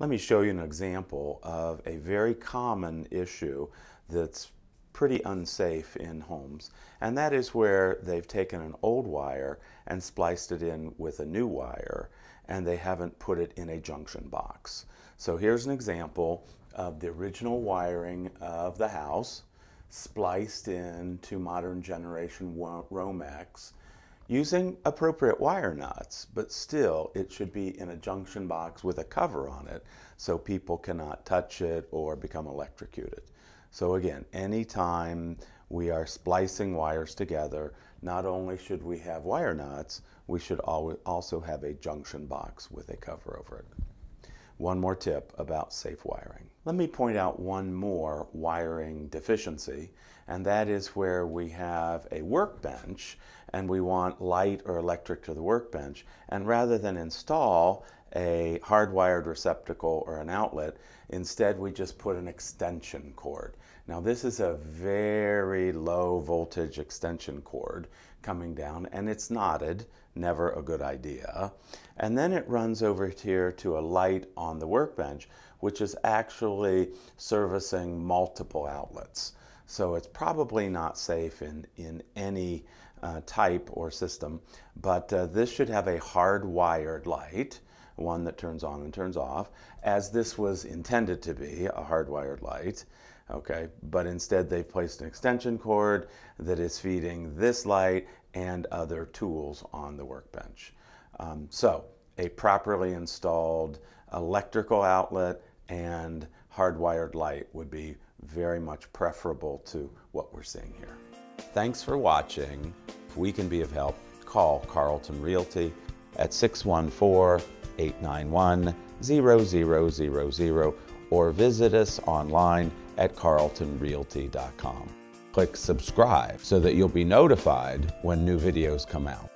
Let me show you an example of a very common issue that's pretty unsafe in homes, and that is where they've taken an old wire and spliced it in with a new wire, and they haven't put it in a junction box. So here's an example of the original wiring of the house spliced into modern generation Romex using appropriate wire nuts, but still it should be in a junction box with a cover on it so people cannot touch it or become electrocuted. So again, anytime we are splicing wires together, not only should we have wire nuts, we should also have a junction box with a cover over it. One more tip about safe wiring. Let me point out one more wiring deficiency, and that is where we have a workbench and we want light or electric to the workbench. And rather than install a hardwired receptacle or an outlet, instead we just put an extension cord. Now this is a very low voltage extension cord coming down and it's knotted, never a good idea. And then it runs over here to a light on the workbench, which is actually servicing multiple outlets. So it's probably not safe in, in any uh, type or system, but uh, this should have a hardwired light, one that turns on and turns off, as this was intended to be, a hardwired light. Okay, but instead they've placed an extension cord that is feeding this light and other tools on the workbench. Um, so a properly installed electrical outlet and hardwired light would be very much preferable to what we're seeing here. Thanks for watching. If we can be of help, call Carleton Realty at 614 891 0000 or visit us online at carletonrealty.com. Click subscribe so that you'll be notified when new videos come out.